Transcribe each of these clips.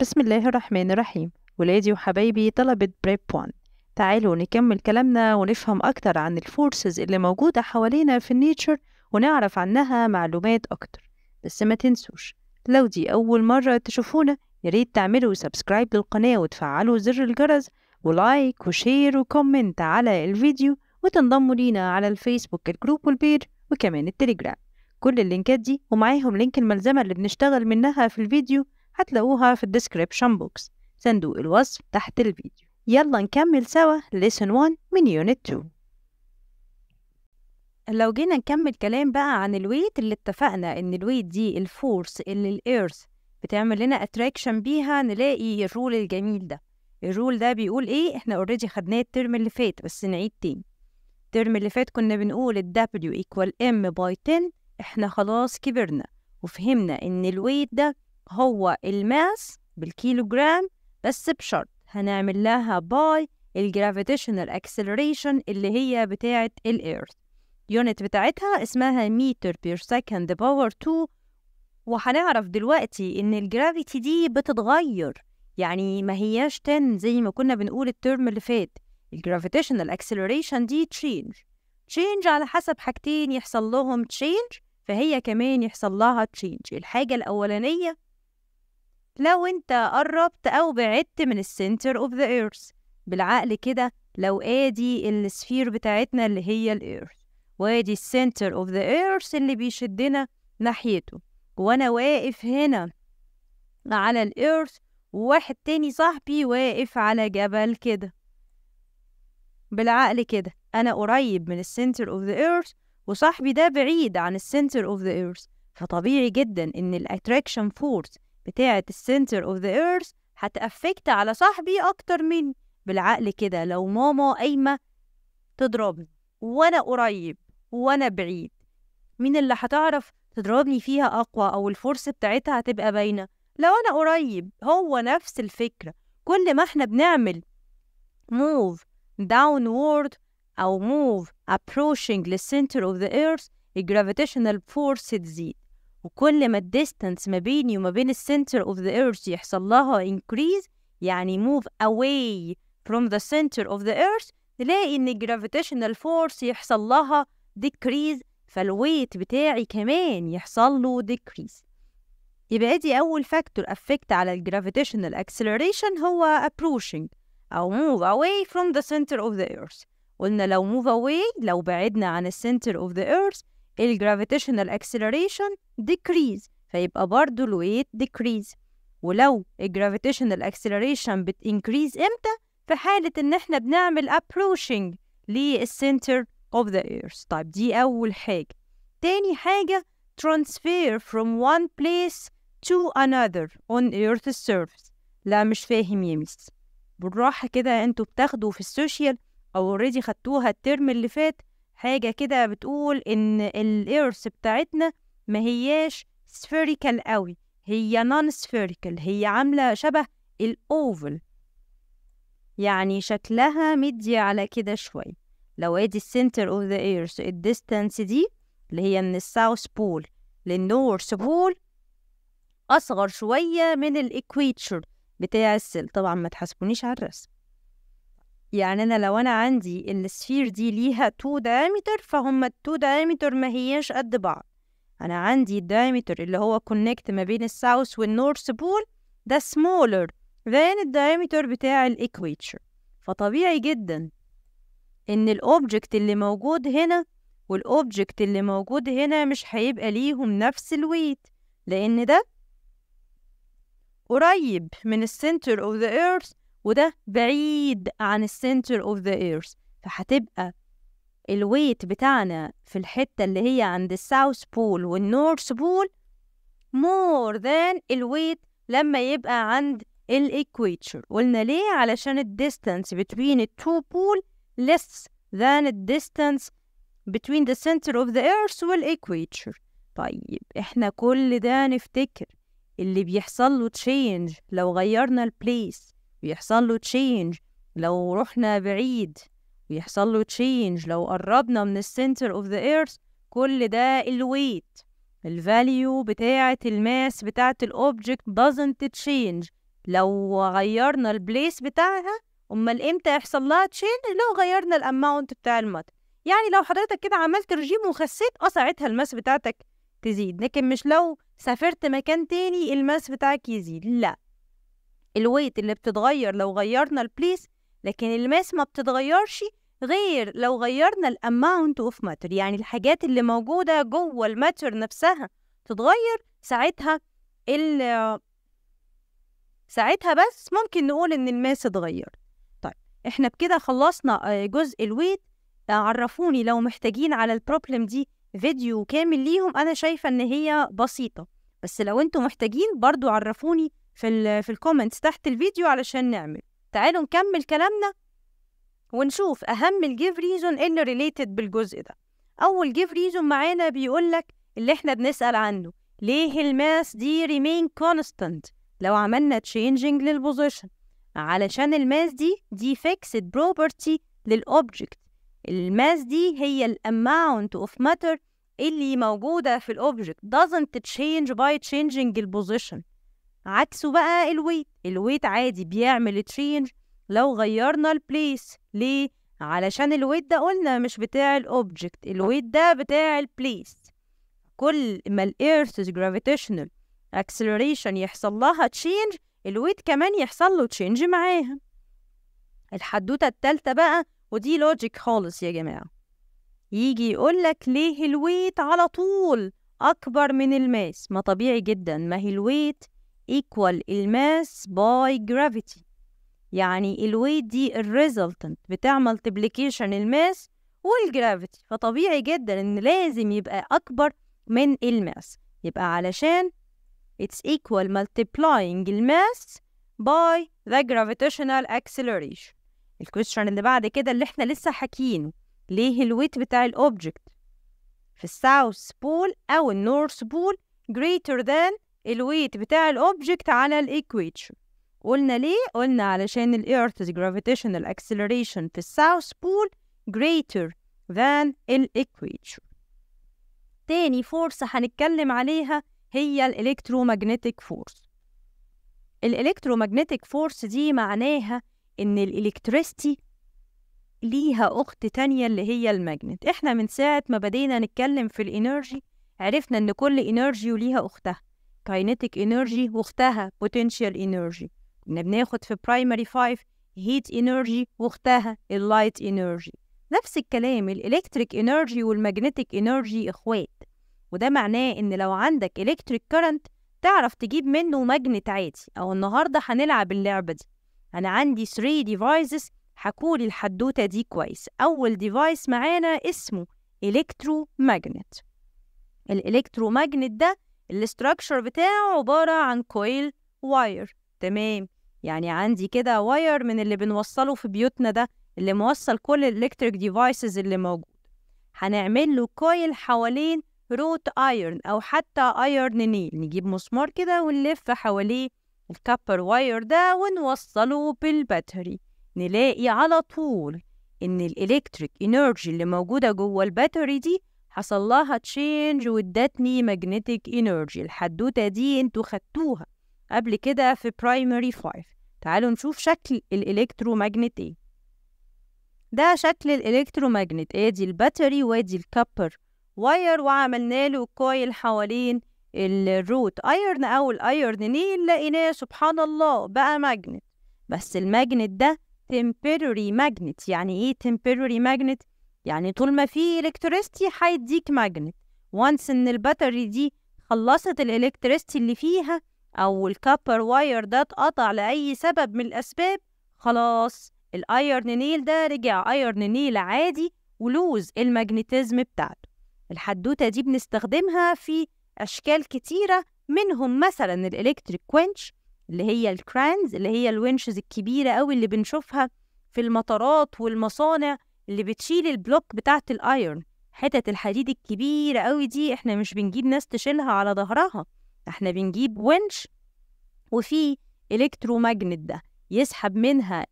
بسم الله الرحمن الرحيم. ولادي وحبايبي طلبة prep 1 تعالوا نكمل كلامنا ونفهم أكتر عن ال forces اللي موجودة حوالينا في ال nature ونعرف عنها معلومات أكتر. بس ما تنسوش لو دي أول مرة تشوفونا ياريت تعملوا subscribe للقناة وتفعلوا زر الجرس و like و share و comment على الفيديو وتنضموا لينا على الفيسبوك ال group وال page وكمان التليجرام. كل اللينكات دي ومعاهم link الملزمة اللي بنشتغل منها في الفيديو هتلاقوها في ال description box. صندوق الوصف تحت الفيديو. يلا نكمل سوا. Lesson 1 من unit 2 لو جينا نكمل كلام بقى عن ال weight اللي اتفقنا إن ال weight دي ال force اللي ال earth بتعمل لنا attraction بيها نلاقي ال rule الجميل ده. ال rule ده بيقول إيه؟ إحنا already خدناه الترم اللي فات بس نعيد تاني. الترم اللي فات كنا بنقول ال W equal M by 10 إحنا خلاص كبرنا وفهمنا إن ال weight ده هو ال mass بالكيلوجرام بس بشرط هنعمل لها by ال gravitational acceleration اللي هي بتاعة ال earth unit بتاعتها اسمها meter per second power 2 وهنعرف دلوقتي إن ال gravity دي بتتغير. يعني ما هياش 10 زي ما كنا بنقول الترم اللي فات. ال gravitational acceleration دي change change على حسب حاجتين يحصل لهم change فهي كمان يحصل لها change الحاجة الأولانية لو انت قربت أو بعدت من ال center of the earth بالعقل كده لو ادي ال sphere بتاعتنا اللي هي ال earth وادي ال center of the earth اللي بيشدنا ناحيته. وأنا واقف هنا على ال earth وواحد تاني صاحبي واقف على جبل كده. بالعقل كده أنا قريب من ال center of the earth وصاحبي ده بعيد عن ال center of the earth فطبيعي جدا إن ال attraction force بتاعة ال center of the earth هتأفكت على صاحبي أكتر مني. بالعقل كده لو ماما قايمة تضربني وأنا قريب وأنا بعيد مين اللي هتعرف تضربني فيها أقوى أو ال force بتاعتها هتبقى باينة؟ لو أنا قريب هو نفس الفكرة. كل ما إحنا بنعمل move downward أو move approaching لل center of the earth ال gravitational force تزيد. وكل ما ال distance ما بيني وما بين ال center of the earth يحصل لها increase يعني move away from the center of the earth نلاقي إن ال gravitational force يحصل لها decrease فال weight بتاعي كمان يحصل له decrease. يبقى دي أول factor affect على ال gravitational acceleration هو approaching أو move away from the center of the earth. قلنا لو move away لو بعدنا عن ال center of the earth ال gravitational acceleration decrease فيبقى برضو ال weight decrease. ولو ال gravitational acceleration بت increase إمتى؟ في حالة إن إحنا بنعمل approaching لل center of the earth. طيب دي أول حاجة. تاني حاجة transfer from one place to another on earth's surface. لا مش فاهم يا miss. بالراحة كده أنتوا بتاخدوا في ال social أو already خدتوها الترم اللي فات حاجة كده بتقول إن ال earth بتاعتنا ما هياش spherical قوي هي non spherical هي عاملة شبه ال oval يعني شكلها مدي على كده شوية. لو أدي ال center of the earth ال distance دي اللي هي من ال south pole لل north pole أصغر شوية من ال equator بتاع السيل طبعا ما تحاسبونيش على الرسم. يعني أنا لو أنا عندي ال sphere دي ليها 2 diameter فهم ال 2 diameter ما هياش قد بعض. أنا عندي ال diameter اللي هو connect ما بين ال south وال north pole ده smaller than ال diameter بتاع ال equator فطبيعي جدا إن ال object اللي موجود هنا وال object اللي موجود هنا مش هيبقى ليهم نفس ال weight لأن ده قريب من ال center of the earth وده بعيد عن ال center of the earth فهتبقى ال weight بتاعنا في الحتة اللي هي عند ال south pole وال north pole more than ال weight لما يبقى عند ال equator قلنا ليه؟ علشان ال distance between two pole less than distance between the center of the earth وال equator طيب إحنا كل ده نفتكر. اللي بيحصل له change لو غيرنا ال place بيحصل له change لو رحنا بعيد بيحصل له change لو قربنا من ال center of the earth كل ده ال weight ال value بتاعة ال mass بتاعة ال object doesn't change. لو غيرنا ال place بتاعها أمال إمتى يحصل لها change لو غيرنا ال amount بتاع ال matter يعني لو حضرتك كده عملت رجيم وخسيت آه ساعتها ال mass بتاعتك تزيد. لكن مش لو سافرت مكان تاني ال mass بتاعك يزيد. لا. ال weight اللي بتتغير لو غيرنا ال place لكن ال mass ما بتتغيرش غير لو غيرنا ال amount of matter يعني الحاجات اللي موجودة جوه ال matter نفسها تتغير ساعتها ال ساعتها بس ممكن نقول إن ال mass اتغير. طيب إحنا بكده خلصنا جزء ال weight عرفوني لو محتاجين على ال problem دي فيديو كامل ليهم أنا شايفة إن هي بسيطة. بس لو أنتم محتاجين برضو عرفوني في ال في ال comments تحت الفيديو علشان نعمل. تعالوا نكمل كلامنا ونشوف أهم ال give reason اللي related بالجزء ده. أول give reason معانا بيقول لك اللي إحنا بنسأل عنه ليه ال mass دي remain constant لو عملنا changing لل position علشان ال mass دي دي fixed property لل object ال mass دي هي ال amount of matter اللي موجودة في ال object doesn't change by changing ال position عكسه بقى ال weight ال weight عادي بيعمل change لو غيرنا ال place ليه؟ علشان الويت ده قلنا مش بتاع الأوبجكت الويت ده بتاع البليس كل ما ال earth's gravitational acceleration يحصل لها change ال weight كمان يحصل له change معاها. الحدوتة التالتة بقى ودي logic خالص يا جماعة. يجي يقولك ليه ال weight على طول أكبر من ال mass؟ ما طبيعي جدا. ما هي ال weight equal ال mass by gravity. يعني الويت دي الريزلتنت بتاع مالتيبليكيشن الماس والجرافيتي فطبيعي جدا إن لازم يبقى أكبر من ال mass يبقى علشان it's equal multiplying ال mass by the gravitational acceleration. ال question اللي بعد كده اللي إحنا لسه حاكينه. ليه الويت بتاع الاوبجكت في الساوث بول أو النورث بول greater than ال weight بتاع ال object على ال equator قلنا ليه؟ قلنا علشان ال earth's gravitational acceleration في ال south pole greater than ال equator تاني force هنتكلم عليها هي ال electromagnetic force ال electromagnetic force دي معناها إن ال electricity ليها أخت تانية اللي هي ال magnet إحنا من ساعة ما بدينا نتكلم في ال energy عرفنا إن كل energy وليها أختها. kinetic energy واختها potential energy كنا بناخد في primary 5 heat energy واختها ال light energy نفس الكلام ال electric energy وال magnetic energy إخوات. وده معناه إن لو عندك electric current تعرف تجيب منه magnet عادي. أو النهارده هنلعب اللعبة دي. أنا عندي 3 devices حكولي الحدوتة دي كويس. أول device معانا اسمه electromagnet ال electromagnet ده ال structure بتاعه عبارة عن coil wire تمام؟ يعني عندي كده wire من اللي بنوصله في بيوتنا ده اللي موصل كل ال electric devices اللي موجود. هنعمل له coil حوالين wrought iron أو حتى iron nail نجيب مسمار كده ونلف حواليه ال copper wire ده ونوصله بال battery نلاقي على طول إن ال electric energy اللي موجودة جوه ال battery دي حصل لها change وادتني magnetic energy الحدوتة دي أنتوا خدتوها قبل كده في primary 5 تعالوا نشوف شكل ال electromagnet إيه ده شكل ال electromagnet ادي ال battery وادي ال copper. wire وعملنا له coil حوالين ال wrought iron أو ال iron nail لقيناه سبحان الله بقى magnet بس ال magnet ده temporary magnet. يعني إيه temporary magnet يعني طول ما في electricity هيديك magnet once إن ال battery دي خلصت ال electricity اللي فيها أو ال copper wire ده اتقطع لأي سبب من الأسباب خلاص ال iron nail ده رجع iron nail عادي و lose ال magnetism بتاعته. الحدوتة دي بنستخدمها في أشكال كتيرة منهم مثلا ال electric winch اللي هي ال cranes اللي هي الونشز الكبيرة قوي اللي بنشوفها في المطارات والمصانع. اللي بتشيل ال block بتاعت ال iron حتت الحديد الكبيرة قوي دي إحنا مش بنجيب ناس تشيلها على ظهرها إحنا بنجيب ونش وفي electromagnet ده يسحب منها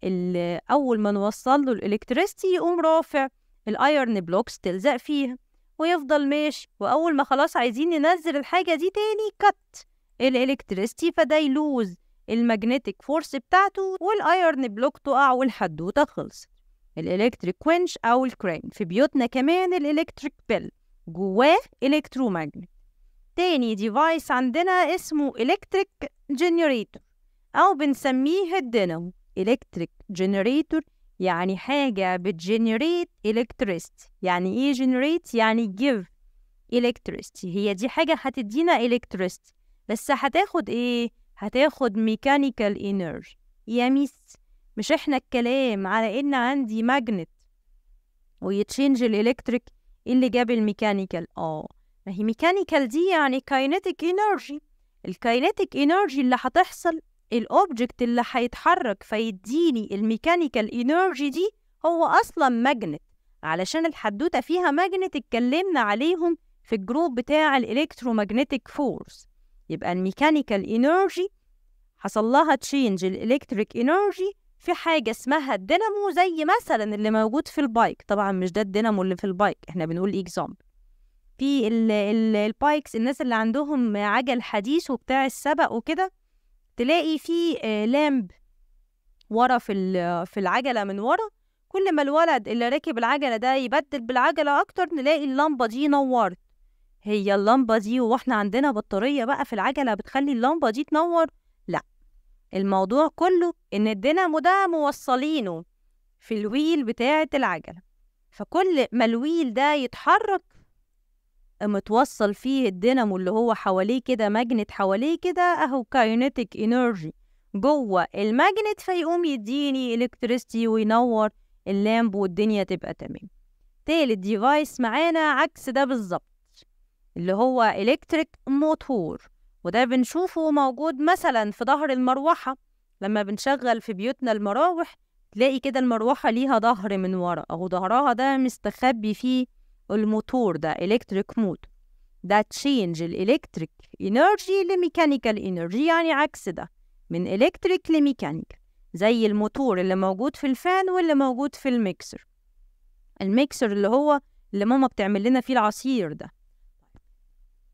أول ما نوصل له ال electricity يقوم رافع ال iron blocks تلزق فيها ويفضل ماشي وأول ما خلاص عايزين ننزل الحاجة دي تاني cut ال electricity فده ي lose ال magnetic force بتاعته وال iron block تقع والحدوتة خلصت. ال electric winch أو ال crane في بيوتنا كمان ال electric bell جواه electromagnet تاني device عندنا اسمه electric generator أو بنسميه الدينامو. electric generator يعني حاجة بت generate electricity. يعني إيه generate يعني give electricity. هي دي حاجة هتدينا electricity. بس هتاخد إيه؟ هتاخد mechanical energy. يا miss. مش إحنا الكلام على إن عندي magnet وي change ال electric اللي جاب ال mechanical. آه ما هي mechanical دي يعني kinetic energy ال kinetic energy اللي هتحصل ال object اللي هيتحرك فيديني ال mechanical energy دي هو أصلا magnet علشان الحدوتة فيها magnet اتكلمنا عليهم في ال group بتاع ال electromagnetic force. يبقى ال mechanical energy حصل لها change ل electric energy في حاجة اسمها الدينامو زي مثلا اللي موجود في ال bike. طبعا مش ده الدينامو اللي في ال bike إحنا بنقول example في ال ال ال bikes الناس اللي عندهم عجل حديث وبتاع السبق وكده تلاقي في lamp ورا في في العجلة من ورا. كل ما الولد اللي راكب العجلة ده يبدل بالعجلة أكتر نلاقي اللمبة دي نورت. هي اللمبة دي وإحنا عندنا بطارية بقى في العجلة بتخلي اللمبة دي تنور. الموضوع كله إن الدينامو ده موصلينه في ال wheel بتاعة العجلة. فكل ما ال wheel ده يتحرك متوصل فيه الدينامو اللي هو حواليه كده magnet حواليه كده أهو kinetic energy جوه ال magnet فيقوم يديني electricity وينور ال lamp والدنيا تبقى تمام. تالت device معانا عكس ده بالظبط اللي هو electric motor وده بنشوفه موجود مثلا في ظهر المروحة. لما بنشغل في بيوتنا المراوح تلاقي كده المروحة ليها ظهر من ورا أهو ظهرها ده مستخبي فيه الموتور ده electric motor ده change ال electric energy ل mechanical energy يعني عكس ده من electric ل mechanical زي الموتور اللي موجود في ال fan واللي موجود في ال mixer. ال mixer اللي هو اللي ماما بتعمل لنا فيه العصير ده.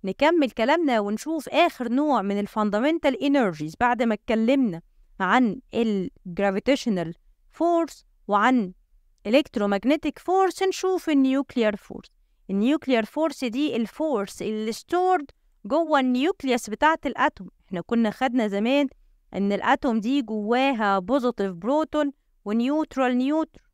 نكمل كلامنا ونشوف آخر نوع من ال fundamental energies بعد ما اتكلمنا عن ال gravitational force وعن electromagnetic force نشوف ال nuclear force ال nuclear force دي ال force اللي stored جوه ال nucleus بتاعة ال atom. إحنا كنا خدنا زمان إن ال atom دي جواها positive proton و neutral neutron.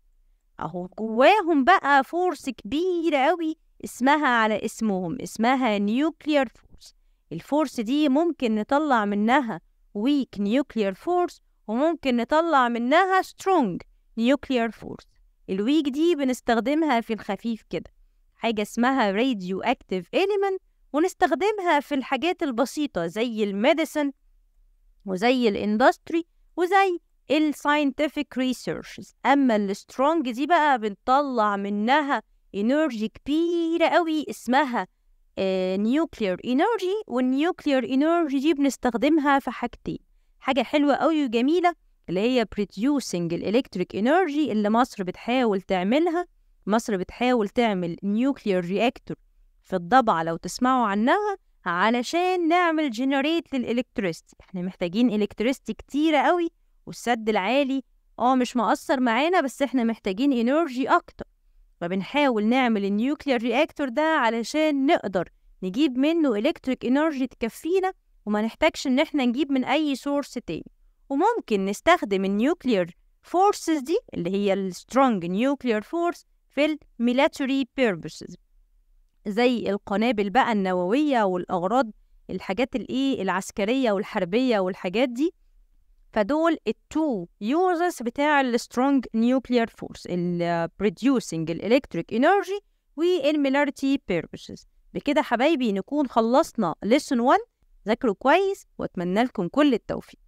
أهو جواهم بقى force كبيرة قوي اسمها على اسمهم اسمها nuclear force ال force دي ممكن نطلع منها weak nuclear force وممكن نطلع منها strong nuclear force. ال weak دي بنستخدمها في الخفيف كده. حاجة اسمها radioactive element ونستخدمها في الحاجات البسيطة زي ال medicine وزي ال industry وزي ال scientific researches أما ال strong دي بقى بنطلع منها energy كبيرة قوي اسمها nuclear energy وال nuclear energy دي بنستخدمها في حاجتين حاجة حلوة قوي وجميلة اللي هي producing ال electric energy اللي مصر بتحاول تعملها مصر بتحاول تعمل nuclear reactor في الضبعة لو تسمعوا عنها علشان نعمل generate لل electricity إحنا محتاجين electricity كتيرة قوي والسد العالي آه مش مقصر معانا بس إحنا محتاجين energy أكتر. فبنحاول نعمل ال nuclear reactor ده علشان نقدر نجيب منه electric energy تكفينا وما نحتاجش إن إحنا نجيب من أي source تاني. وممكن نستخدم ال nuclear forces دي اللي هي ال strong nuclear force في ال military purposes زي القنابل بقى النووية والأغراض الحاجات الإيه العسكرية والحربية والحاجات دي. فدول ال two uses بتاع ال strong nuclear force ال producing ال electric energy والميلاريتي بيربسز بكده حبايبي نكون خلصنا lesson 1 ذاكروا كويس واتمنى لكم كل التوفيق.